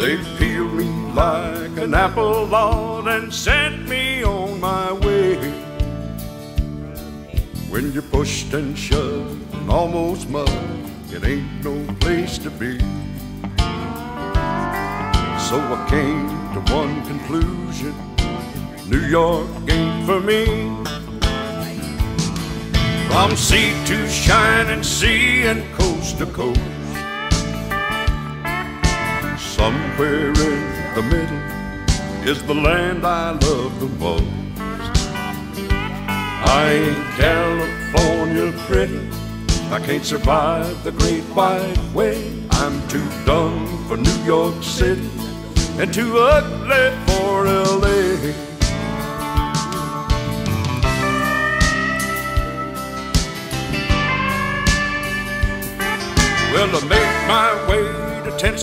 They peeled me like an apple, Lord, and sent me on my way. When you're pushed and shoved and almost mud, it ain't no place to be. So I came to one conclusion New York ain't for me. From sea to shining sea and coast to coast. Somewhere in the middle is the land I love the most. I ain't California pretty. I can't survive the Great White Way. I'm too dumb for New York City and too ugly for LA. Well, I made my way to 10th